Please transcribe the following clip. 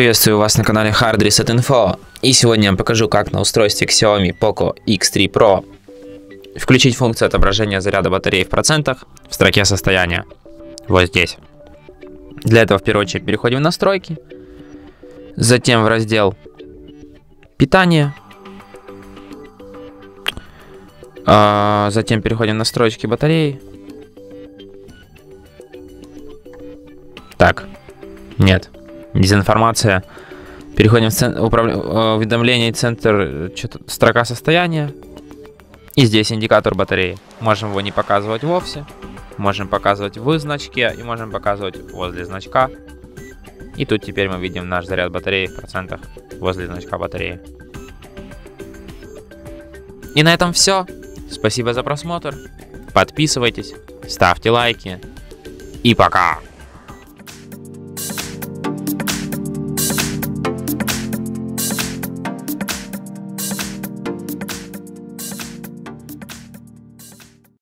Приветствую вас на канале Hard Reset Info. И сегодня я вам покажу, как на устройстве Xiaomi Poco X3 Pro включить функцию отображения заряда батареи в процентах в строке состояния. Вот здесь. Для этого в первую очередь переходим в настройки. Затем в раздел питание. А, затем переходим в настройки батареи. Так, нет, дезинформация. Переходим в цен... управля... Э, уведомление, центр, строка состояния. И здесь индикатор батареи. Можем его не показывать вовсе. Можем показывать в значке и можем показывать возле значка. И тут теперь мы видим наш заряд батареи в процентах возле значка батареи. И на этом все. Спасибо за просмотр. Подписывайтесь, ставьте лайки. И пока.